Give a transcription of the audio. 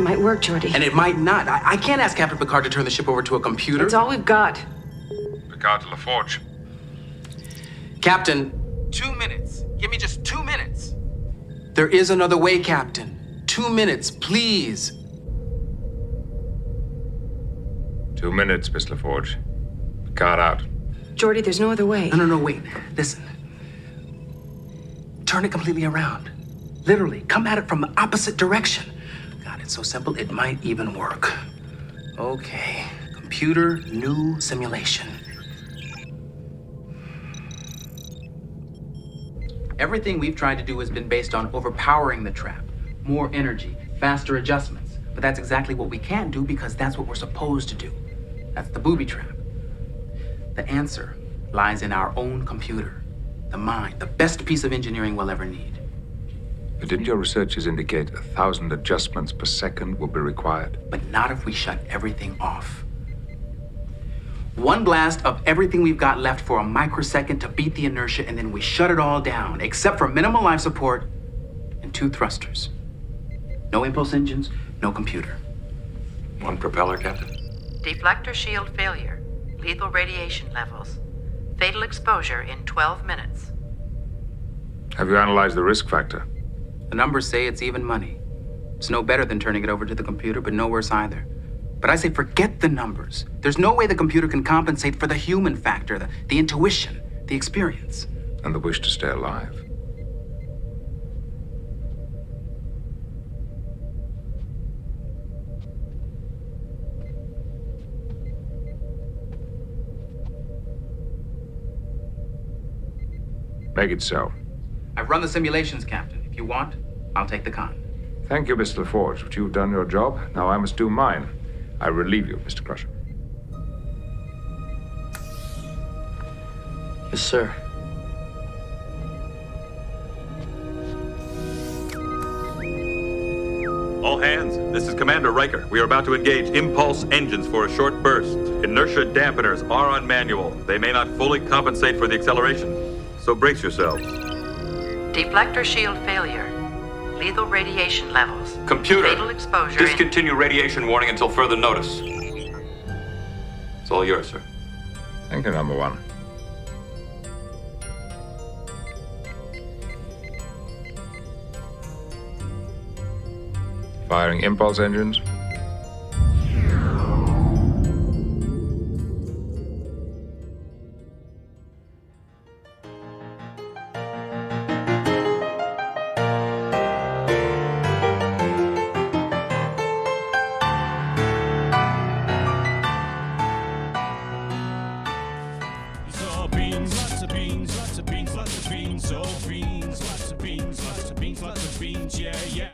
It might work, Geordi. And it might not. I, I can't ask Captain Picard to turn the ship over to a computer. It's all we've got. Picard to LaForge. Captain, two minutes. Give me just two minutes. There is another way, Captain. Two minutes, please. Two minutes, Miss LaForge. Picard out. Geordi, there's no other way. No, no, no, wait. Listen. Turn it completely around. Literally, come at it from the opposite direction. It's so simple, it might even work. Okay. Computer, new simulation. Everything we've tried to do has been based on overpowering the trap, more energy, faster adjustments. But that's exactly what we can't do because that's what we're supposed to do. That's the booby trap. The answer lies in our own computer, the mind, the best piece of engineering we'll ever need. But didn't your researchers indicate a thousand adjustments per second will be required? But not if we shut everything off. One blast of everything we've got left for a microsecond to beat the inertia, and then we shut it all down, except for minimal life support and two thrusters. No impulse engines, no computer. One propeller, Captain. Deflector shield failure. Lethal radiation levels. Fatal exposure in 12 minutes. Have you analyzed the risk factor? The numbers say it's even money. It's no better than turning it over to the computer, but no worse either. But I say forget the numbers. There's no way the computer can compensate for the human factor, the, the intuition, the experience. And the wish to stay alive. Make it so. I've run the simulations, Captain. If you want, I'll take the con. Thank you, Mr. LaForge, but you've done your job. Now I must do mine. I relieve you, Mr. Crusher. Yes, sir. All hands, this is Commander Riker. We are about to engage impulse engines for a short burst. Inertia dampeners are on manual. They may not fully compensate for the acceleration, so brace yourselves. Deflector shield failure. Lethal radiation levels. Computer, Fatal exposure in- discontinue radiation warning until further notice. It's all yours, sir. Thank you, number one. Firing impulse engines. Beans, so beans, lots of beans, lots of beans, lots of beans, yeah, yeah.